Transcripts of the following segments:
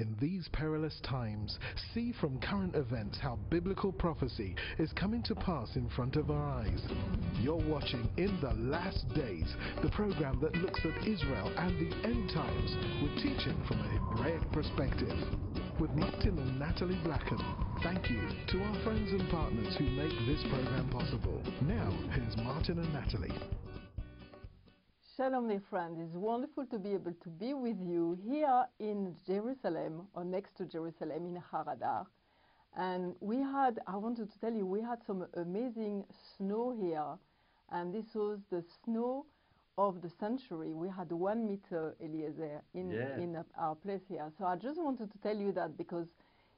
In these perilous times, see from current events how biblical prophecy is coming to pass in front of our eyes. You're watching In the Last Days, the program that looks at Israel and the end times with teaching from a Hebraic perspective. With Martin and Nathalie Blackham, thank you to our friends and partners who make this program possible. Now, here's Martin and Nathalie. Shalom, dear friends. It's wonderful to be able to be with you here in Jerusalem or next to Jerusalem in Har Adar. And we had, I wanted to tell you, we had some amazing snow here. And this was the snow of the century. We had one meter, Eliezer, in, Yeah. in our place here. So I just wanted to tell you that because,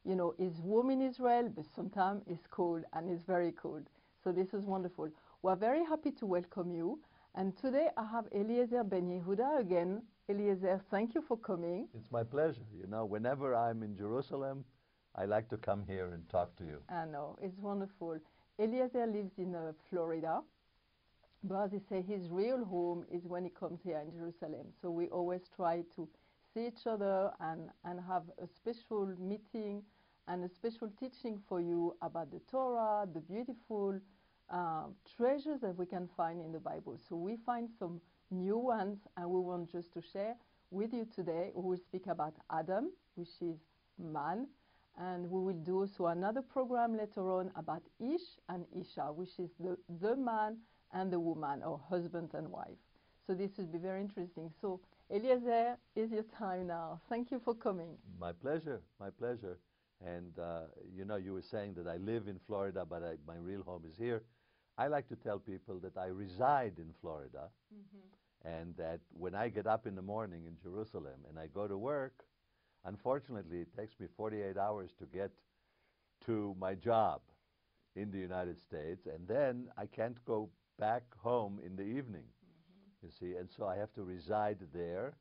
you know, it's warm in Israel, but sometimes it's cold and it's very cold. So this is wonderful. We're very happy to welcome you. And today I have Eliezer Ben Yehuda again. Eliezer, thank you for coming. It's my pleasure. You know, whenever I'm in Jerusalem, I like to come here and talk to you. I know, it's wonderful. Eliezer lives in uh, Florida, but as I say, his real home is when he comes here in Jerusalem. So we always try to see each other and, and have a special meeting and a special teaching for you about the Torah, the beautiful uh, treasures that we can find in the Bible. So we find some new ones and we want just to share with you today. We will speak about Adam, which is man, and we will do also another program later on about Ish and Isha, which is the, the man and the woman, or husband and wife. So this will be very interesting. So Eliezer, is your time now. Thank you for coming. My pleasure. My pleasure. And, uh, you know, you were saying that I live in Florida, but I, my real home is here. I like to tell people that I reside in Florida mm-hmm. and that when I get up in the morning in Jerusalem and I go to work, unfortunately, it takes me 48 hours to get to my job in the United States, and then I can't go back home in the evening. Mm-hmm. You see, and so I have to reside there.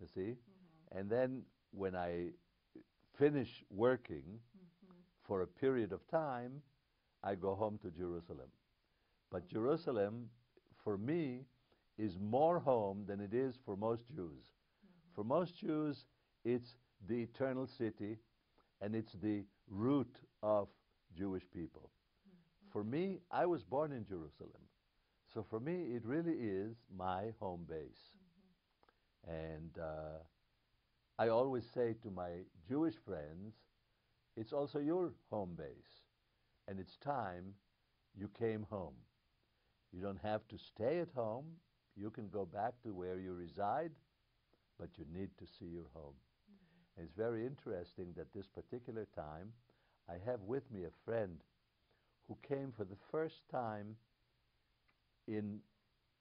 You see, mm-hmm. and then when I finish working for a period of time, I go home to Jerusalem. But Jerusalem, for me, is more home than it is for most Jews. Mm-hmm. For most Jews, it's the eternal city and it's the root of Jewish people. Mm-hmm. For me, I was born in Jerusalem. So for me, it really is my home base. Mm-hmm. And uh, I always say to my Jewish friends, it's also your home base. And it's time you came home. You don't have to stay at home. You can go back to where you reside, but you need to see your home. Mm-hmm. And it's very interesting that this particular time, I have with me a friend who came for the first time in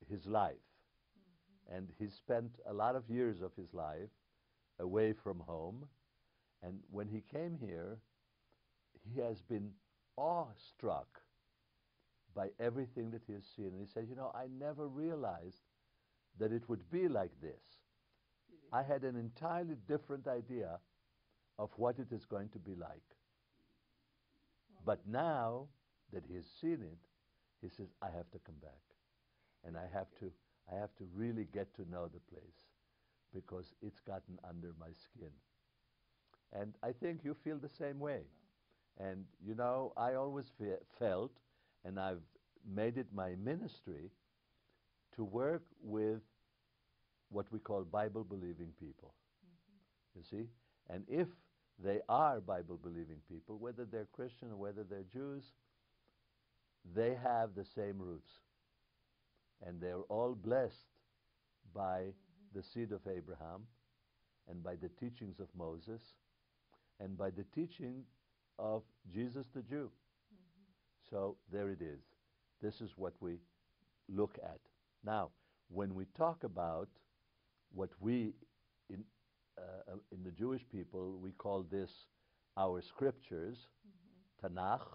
his life. Mm-hmm. And he spent a lot of years of his life away from home. And when he came here, he has been awestruck by everything that he has seen. And he said, You know, I never realized that it would be like this. I had an entirely different idea of what it is going to be like. But now that he has seen it, he says, I have to come back. And I have to I have to really get to know the place because it's gotten under my skin. And I think you feel the same way. And you know, I always fe- felt, and I've made it my ministry, to work with what we call Bible believing people. Mm-hmm. You see? And if they are Bible believing people, whether they're Christian or whether they're Jews, they have the same roots. And they're all blessed by mm-hmm. the seed of Abraham and by the teachings of Moses and by the teaching of Jesus the Jew. So there it is. This is what we look at. Now, when we talk about what we in, uh, uh, in the Jewish people, we call this our scriptures, Tanakh,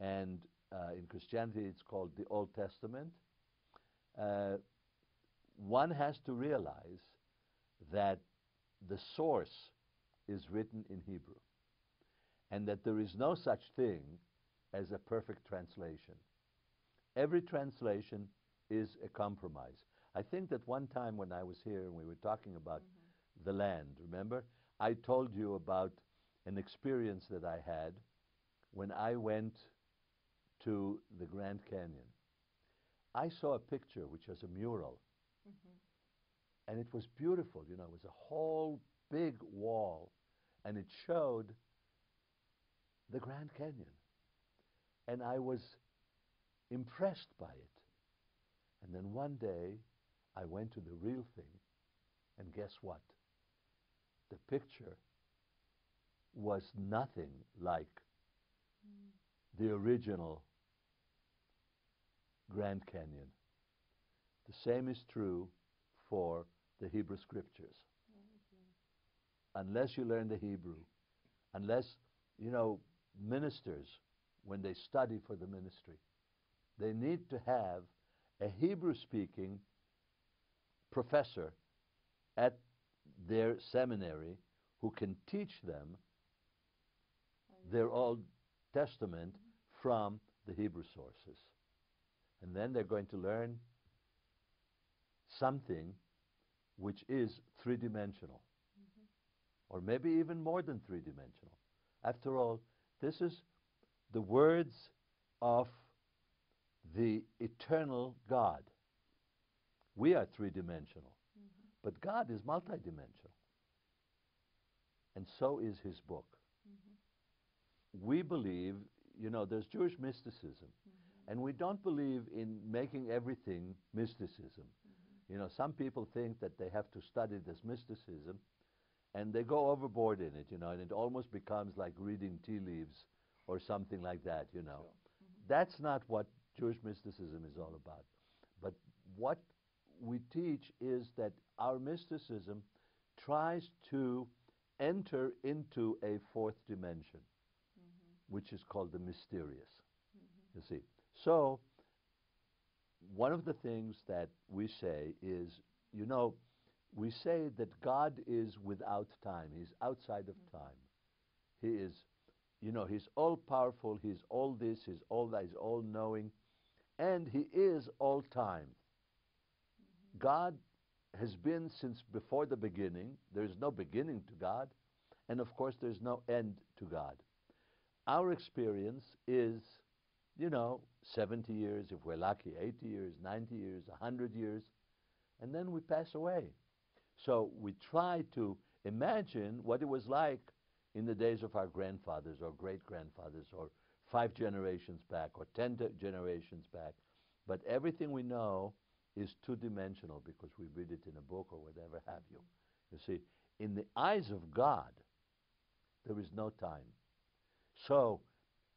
and uh, in Christianity it's called the Old Testament. Uh, one has to realize that the source is written in Hebrew and that there is no such thing as a perfect translation. Every translation is a compromise. I think that one time when I was here and we were talking about mm-hmm. the land, remember? I told you about an experience that I had when I went to the Grand Canyon. I saw a picture which was a mural, mm-hmm. and it was beautiful. You know, it was a whole big wall, and it showed the Grand Canyon. And I was impressed by it. And then one day, I went to the real thing, and guess what? The picture was nothing like mm. the original Grand Canyon. The same is true for the Hebrew Scriptures. Unless you learn the Hebrew, unless, you know, ministers, when they study for the ministry, they need to have a Hebrew speaking professor at their seminary who can teach them their Old Testament from the Hebrew sources. And then they're going to learn something which is three dimensional, mm-hmm. or maybe even more than three dimensional. After all, this is the words of the eternal God. We are three dimensional, mm-hmm. but God is multidimensional. And so is his book. Mm-hmm. We believe, you know, there's Jewish mysticism, mm-hmm. and we don't believe in making everything mysticism. You know, some people think that they have to study this mysticism, and they go overboard in it, you know, and it almost becomes like reading tea leaves or something like that, you know. Mm-hmm. That's not what Jewish mysticism is all about. But what we teach is that our mysticism tries to enter into a fourth dimension, mm-hmm. which is called the mysterious. Mm-hmm. You see. So, one of the things that we say is, you know, we say that God is without time. He's outside of time. He is, you know, He's all powerful. He's all this. He's all that. He's all knowing. And He is all time. Mm-hmm. God has been since before the beginning. There's no beginning to God. And of course, there's no end to God. Our experience is, you know, 70 years, if we're lucky, 80 years, 90 years, 100 years, and then we pass away. So we try to imagine what it was like in the days of our grandfathers or great grandfathers or five generations back or ten generations back. But everything we know is two dimensional because we read it in a book or whatever have you. You see, in the eyes of God, there is no time. So,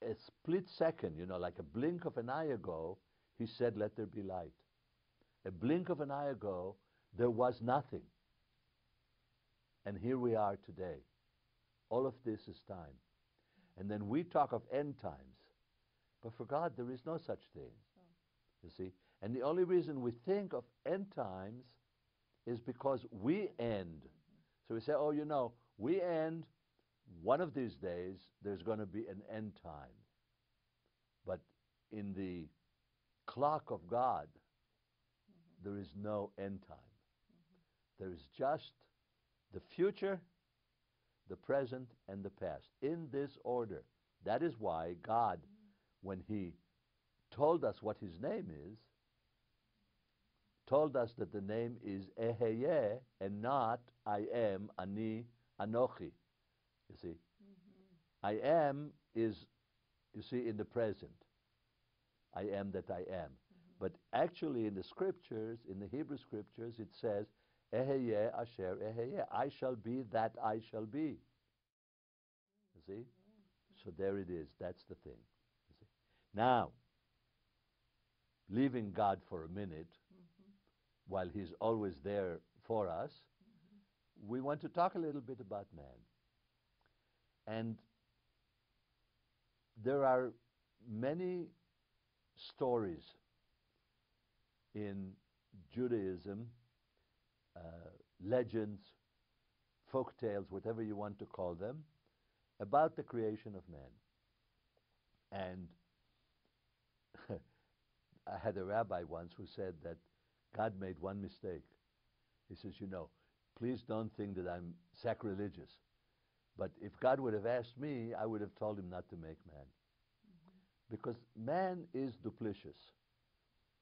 a split second, you know, like a blink of an eye ago, he said, Let there be light. A blink of an eye ago, there was nothing. And here we are today. All of this is time. And then we talk of end times. But for God, there is no such thing. You see? And the only reason we think of end times is because we end. So we say, oh, you know, we end. One of these days, there's going to be an end time. But in the clock of God, mm-hmm. there is no end time. There is just the future, the present, and the past in this order. That is why God, when He told us what His name is, told us that the name is Eheye and not I am, Ani, Anochi. You see? Mm-hmm. I am is, you see, in the present. I am that I am. Mm-hmm. But actually, in the scriptures, in the Hebrew scriptures, it says, Eheye asher eheye. I shall be that I shall be. You see? So there it is. That's the thing. Now, leaving God for a minute, while He's always there for us, we want to talk a little bit about man. And there are many stories in Judaism, uh, legends, folk tales, whatever you want to call them, about the creation of man. And I had a rabbi once who said that God made one mistake. He says, You know, please don't think that I'm sacrilegious. But if God would have asked me, I would have told him not to make man. Because man is duplicious.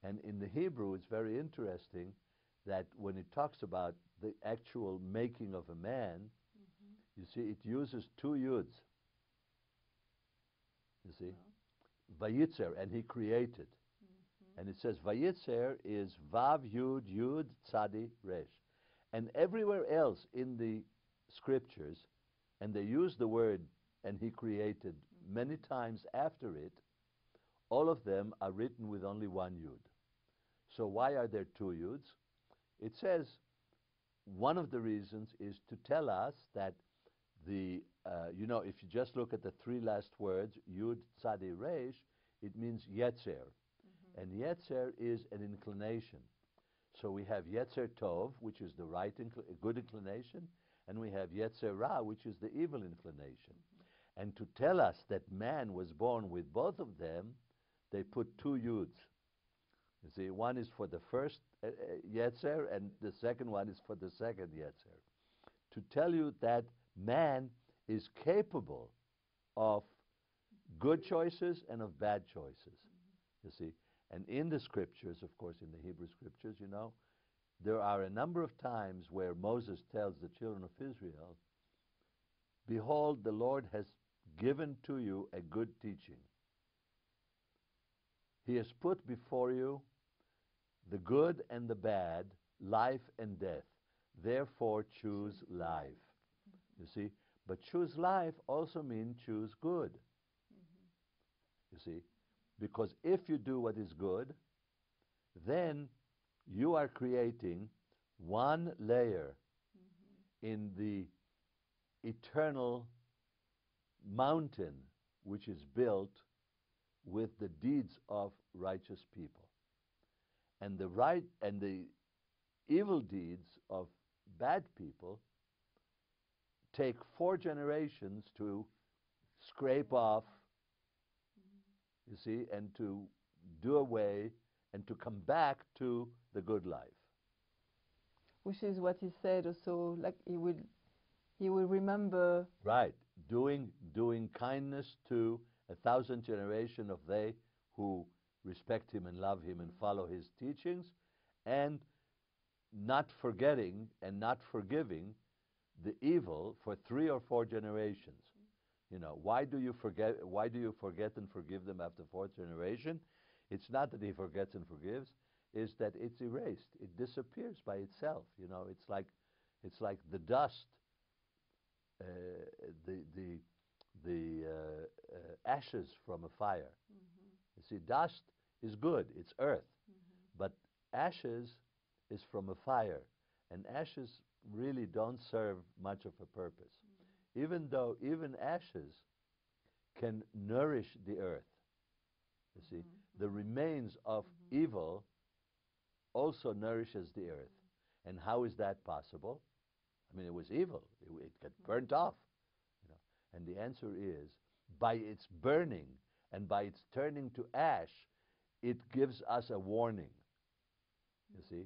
And in the Hebrew, it's very interesting that when it talks about the actual making of a man, mm-hmm. you see, it uses two yuds. You see? Vayitzer, and he created. Mm-hmm. And it says Vayitzer is Vav Yud Yud Tzadi Resh. And everywhere else in the scriptures, and they use the word and he created mm-hmm. many times after it, all of them are written with only one Yud. So why are there two Yuds? It says one of the reasons is to tell us that the, uh, you know, if you just look at the three last words, Yud Tzadi Resh, it means Yetzer. And Yetzer is an inclination. So we have Yetzer Tov, which is the right, incl- good inclination, and we have Yetzer Ra, which is the evil inclination. And to tell us that man was born with both of them, they put two Yuds. You see, one is for the first uh, uh, Yetzer, and the second one is for the second Yetzer. To tell you that man is capable of good choices and of bad choices. You see, and in the scriptures, of course, in the Hebrew scriptures, you know, there are a number of times where Moses tells the children of Israel, Behold, the Lord has given to you a good teaching. He has put before you the good and the bad, life and death. Therefore, choose life. You see? But choose life also means choose good. Mm-hmm. You see? Because if you do what is good, then you are creating one layer mm-hmm. in the eternal mountain which is built with the deeds of righteous people. And the right and the evil deeds of bad people take four generations to scrape off you see, and to do away and to come back to the good life. Which is what he said also, like he will, he will remember. Right, doing doing kindness to a thousand generation of they who respect him and love him and follow his teachings, and not forgetting and not forgiving the evil for three or four generations. You know, why do you forget? Why do you forget and forgive them after fourth generation? It's not that he forgets and forgives; is that it's erased. It disappears by itself. You know, it's like, it's like the dust, uh, the the the uh, uh, ashes from a fire. Mm-hmm. You see, dust is good; it's earth, mm-hmm. but ashes is from a fire, and ashes really don't serve much of a purpose mm-hmm. even though even ashes can nourish the earth. You see, the remains of evil also nourishes the earth. And how is that possible? I mean, it was evil. It, it got burnt off. And the answer is, by its burning and by its turning to ash, it gives us a warning. You see?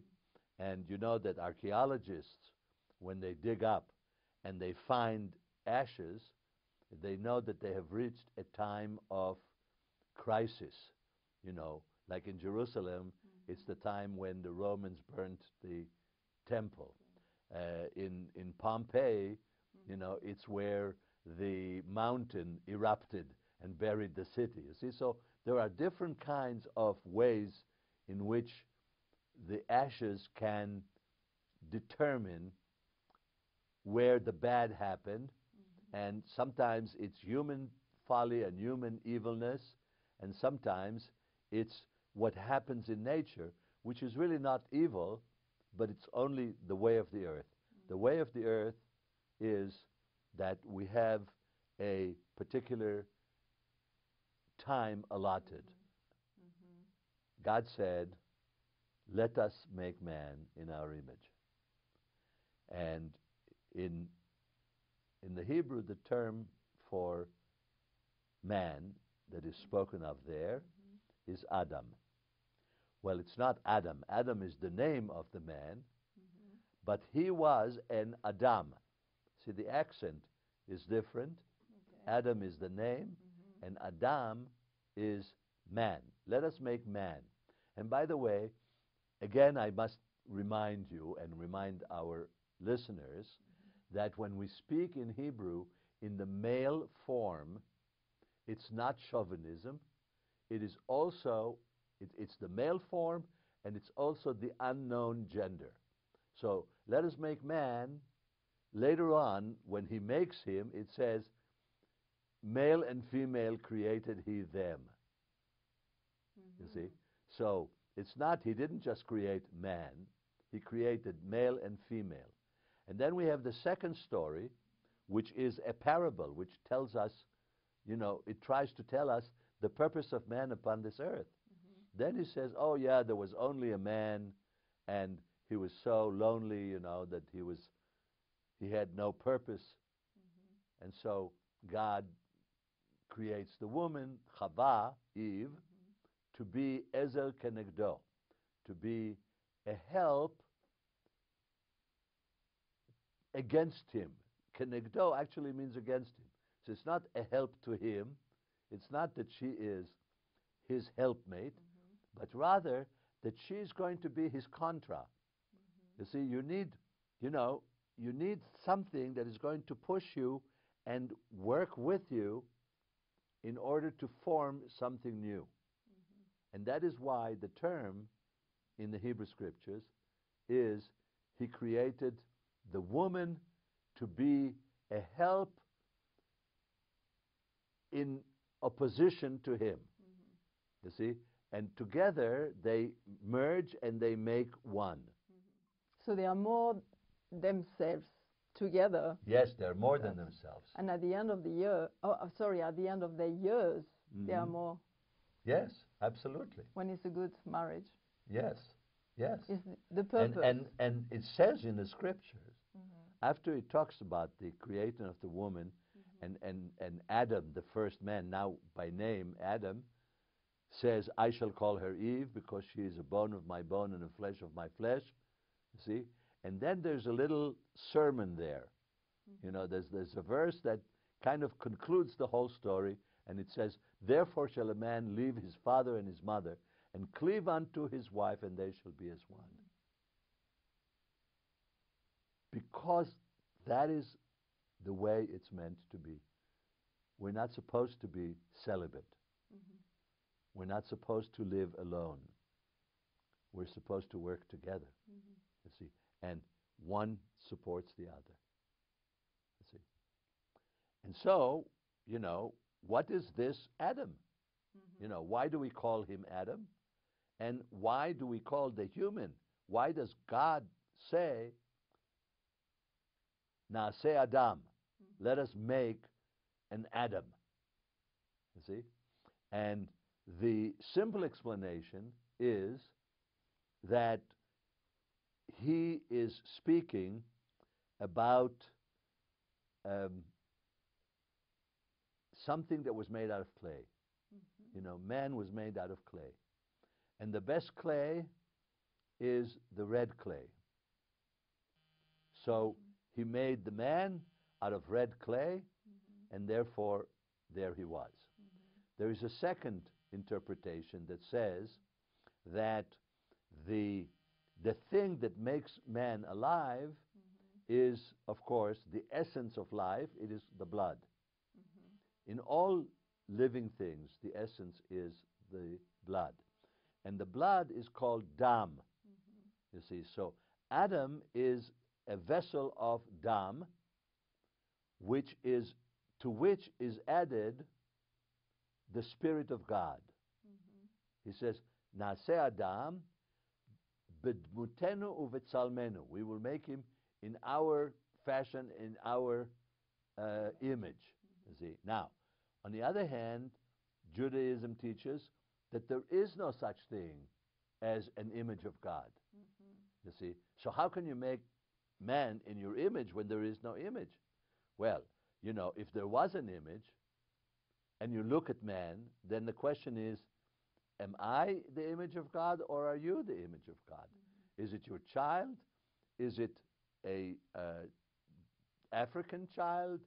And you know that archaeologists, when they dig up and they find ashes, they know that they have reached a time of crisis. You know, like in Jerusalem, it's the time when the Romans burnt the temple. Uh, in in Pompeii, you know, it's where the mountain erupted and buried the city. You see, so there are different kinds of ways in which the ashes can determine where the bad happened mm-hmm. and sometimes it's human folly and human evilness, and sometimes it's what happens in nature, which is really not evil, but it's only the way of the earth. Mm-hmm. The way of the earth is that we have a particular time allotted. Mm-hmm. God said, Let us make man in our image. And in in the Hebrew, the term for man that is spoken of there mm-hmm. is Adam. Well, it's not Adam. Adam is the name of the man, mm-hmm. but he was an Adam. See, the accent is different. Okay. Adam is the name, Mhm. and Adam is man. Let us make man. And by the way, again, I must remind you and remind our listeners that when we speak in Hebrew in the male form, it's not chauvinism. It is also, it, it's the male form and it's also the unknown gender. So let us make man. Later on, when he makes him, it says, male and female created he them. You see? Mm-hmm. So it's not, he didn't just create man, he created male and female. And then we have the second story, which is a parable, which tells us, you know, it tries to tell us the purpose of man upon this earth. Mm-hmm. Then he says, oh, yeah, there was only a man, and he was so lonely, you know, that he was, he had no purpose. Mm-hmm. And so God creates the woman, Chava, Eve, mm-hmm. to be Ezer Kenegdo, to be a help against him. Kenegdo actually means against him. So it's not a help to him, it's not that she is his helpmate, mm-hmm. but rather that she's going to be his contra. You see, you need, you know, you need something that is going to push you and work with you in order to form something new. Mm-hmm. And that is why the term in the Hebrew scriptures is he created the woman to be a help in opposition to him. Mm-hmm. You see? And together they merge and they make one. Mm-hmm. So they are more themselves together. Yes, they're more than themselves. And at the end of the year, oh, uh, sorry, at the end of their years, they are Mhm. more, Yes, absolutely. when it's a good marriage. Yes, yes. Is the And, purpose. and, and and it says in the scriptures, after it talks about the creation of the woman and, and, and Adam, the first man, now by name Adam, says, I shall call her Eve because she is a bone of my bone and a flesh of my flesh. You see? And then there's a little sermon there. Mm-hmm. You know, there's, there's a verse that kind of concludes the whole story, and it says, Therefore shall a man leave his father and his mother, and cleave unto his wife, and they shall be as one. Because that is the way it's meant to be. We're not supposed to be celibate. Mm-hmm. We're not supposed to live alone. We're supposed to work together. See, and one supports the other. You see, and so you know what is this Adam? Mm-hmm. You know why do we call him Adam? And why do we call the human? Why does God say, "Naaseh Adam"? Mm-hmm. Let us make an Adam. You see, and the simple explanation is that he is speaking about um, something that was made out of clay. Mm-hmm. You know, man was made out of clay. And the best clay is the red clay. So he made the man out of red clay, mm-hmm. and therefore there he was. Mm-hmm. There is a second interpretation that says that the, the thing that makes man alive mm-hmm. is, of course, the essence of life, it is the blood. Mm-hmm. In all living things, the essence is the blood. And the blood is called dam. Mm-hmm. You see, so Adam is a vessel of dam, which is to which is added the Spirit of God. He says, Naaseh Adam b'dmutenu uvetzalmenu. We will make him in our fashion, in our uh, image. You see. Now, on the other hand, Judaism teaches that there is no such thing as an image of God. You see. So how can you make man in your image when there is no image? Well, you know, if there was an image, and you look at man, then the question is, am I the image of God or are you the image of God? Is it your child? Is it a uh, African child?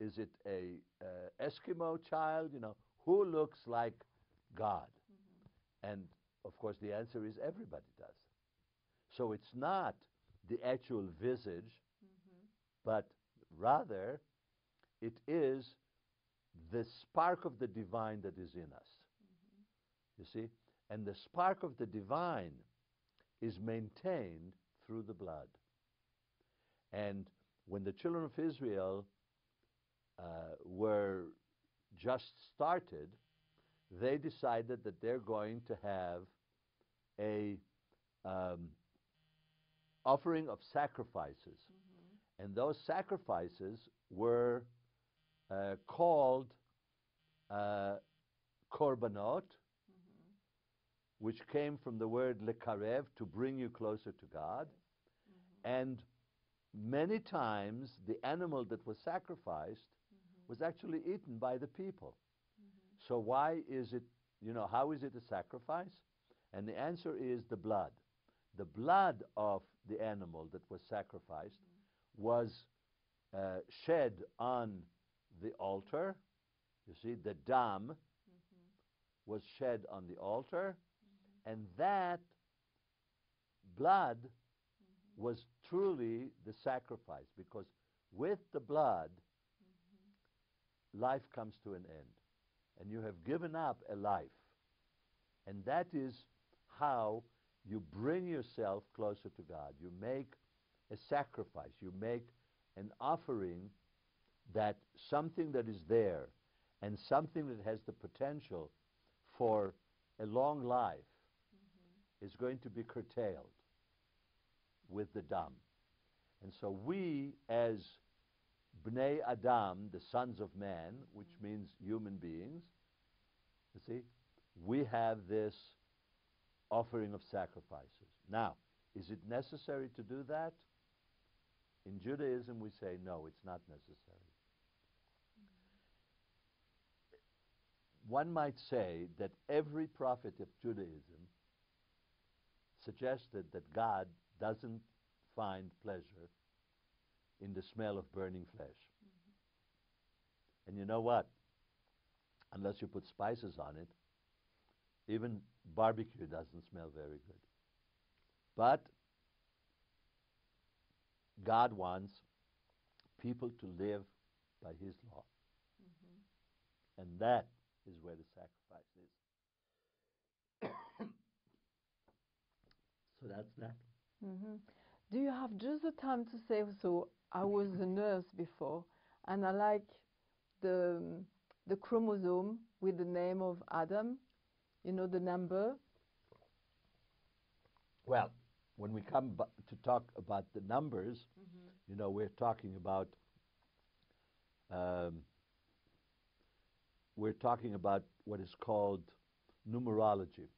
Is it a uh, Eskimo child? You know, who looks like God? And of course, the answer is everybody does. So it's not the actual visage, but rather it is the spark of the divine that is in us. You see? And the spark of the divine is maintained through the blood. And when the children of Israel uh, were just started, they decided that they're going to have a um, offering of sacrifices, and those sacrifices were uh, called uh, korbanot, which came from the word lekarev, to bring you closer to God, mm-hmm. and many times the animal that was sacrificed mm-hmm. was actually eaten by the people. Mm-hmm. So why is it, you know, how is it a sacrifice? And the answer is the blood. The blood of the animal that was sacrificed was uh, shed on the altar. You see, the dam was shed on the altar, and that blood was truly the sacrifice because with the blood, life comes to an end. And you have given up a life. And that is how you bring yourself closer to God. You make a sacrifice. You make an offering that something that is there and something that has the potential for a long life is going to be curtailed with the dam. And so we, as Bnei Adam, the sons of man, which mm-hmm. means human beings, you see, we have this offering of sacrifices. Now, is it necessary to do that? In Judaism, we say no, it's not necessary. Mm-hmm. One might say that every prophet of Judaism suggested that God doesn't find pleasure in the smell of burning flesh. Mm-hmm. And you know what? Unless you put spices on it, even barbecue doesn't smell very good. But God wants people to live by His law. Mm-hmm. And that is where the sacrifice is. so that's that. hmm Do you have just the time to say so? I was a nurse before, and I like the the chromosome with the name of Adam. You know the number. Well, when we come bu- to talk about the numbers, you know, we're talking about um, we're talking about what is called numerology,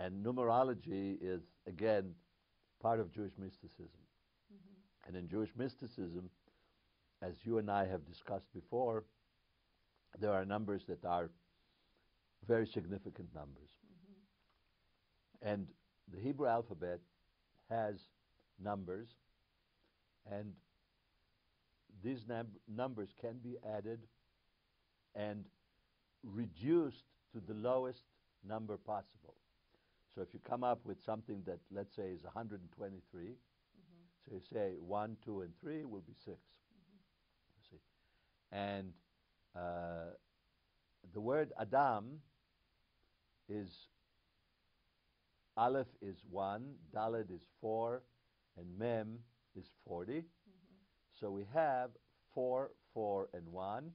and numerology is again part of Jewish mysticism. Mm-hmm. And in Jewish mysticism, as you and I have discussed before, there are numbers that are very significant numbers. Mm-hmm. And the Hebrew alphabet has numbers, and these num- numbers can be added and reduced to the lowest number possible. So if you come up with something that, let's say, is 123, mm-hmm. so you say 1, 2, and 3 will be 6. Mm-hmm. You see. And uh, the word Adam is Aleph is 1, Dalet is 4, and Mem is 40. Mm-hmm. So we have 4, 4, and one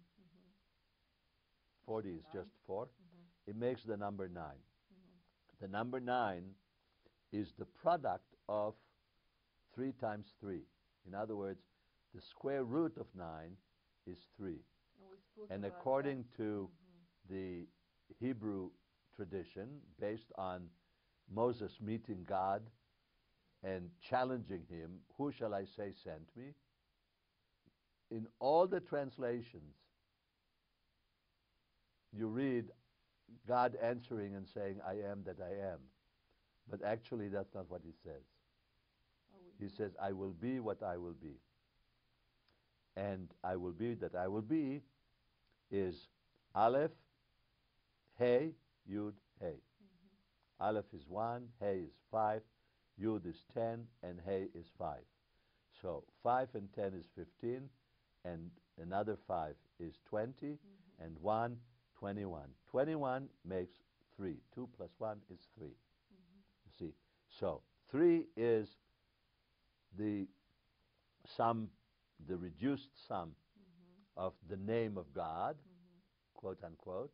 40 is just 4. It makes the number 9. The number 9 is the product of 3 times 3. In other words, the square root of 9 is 3. And, And according to the Hebrew tradition, based on Moses meeting God and challenging him, Who shall I say sent me? In all the translations, you read God answering and saying, I am that I am. But actually, that's not what he says. He says, I will be what I will be. and I will be that I will be is Aleph, Hey, Yud, Hey. Aleph is 1, Hey is 5, Yud is 10, and Hey is 5. So 5 and 10 is 15, and another 5 is 20, and 1, 21. 21 makes 3. 2 plus 1 is 3. You see? So 3 is the sum, the reduced sum of the name of God, quote unquote,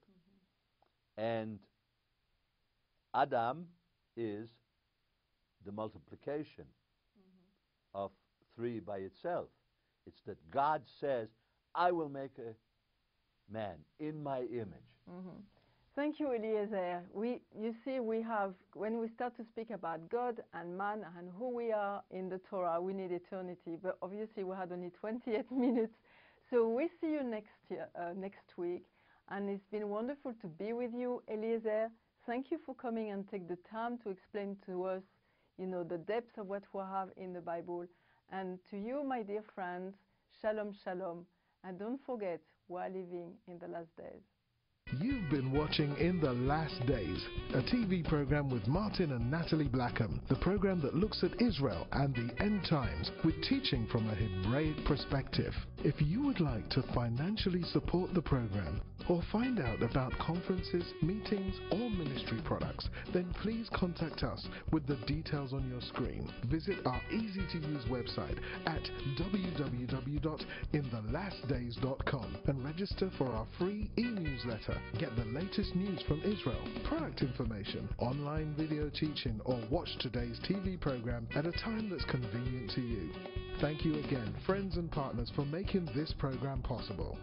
and Adam is the multiplication of three by itself. It's that God says, I will make a man in my image. Mhm. Thank you, Eliezer. We, you see, we have, when we start to speak about God and man and who we are in the Torah, we need eternity. But obviously, we had only 28 minutes. So we see you next year, uh, next week. And it's been wonderful to be with you, Eliezer. Thank you for coming and take the time to explain to us, you know, the depths of what we have in the Bible. And to you, my dear friends, shalom, shalom. And don't forget, we're living in the last days. You've been watching In the Last Days, a TV program with Martin and Nathalie Blackham, the program that looks at Israel and the end times with teaching from a Hebraic perspective. If you would like to financially support the program or find out about conferences, meetings, or ministry products, then please contact us with the details on your screen. Visit our easy to use website at www.inthelastdays.com and register for our free e newsletter. Get the latest news from Israel, product information, online video teaching, or watch today's TV program at a time that's convenient to you. Thank you again, friends and partners, for making this program possible.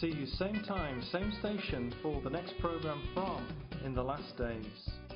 See you same time, same station for the next program from In the Last Days.